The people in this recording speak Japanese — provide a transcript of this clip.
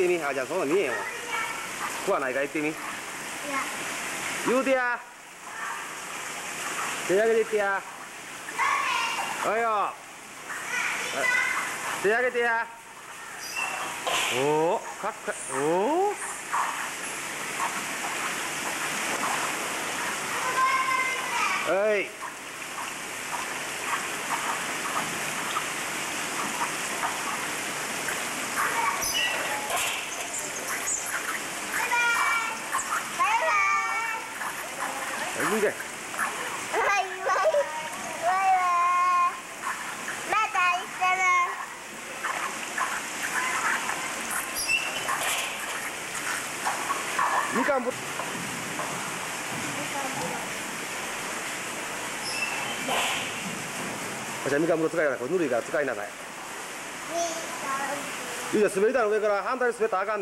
ってみ。あじゃあそんな見えへんわ。食わないから言ってみ。いや。言うてや。手上げてってや。おいよ。あ手上げてや。おおかっかおおはいいいいんかいバイバイバイバイまた一緒だみかんぶ。じゃあみかんぶろ使いなこれぬるいから使いなさい。ゆうじゃ滑り台の上から反対に滑ったらあかんねん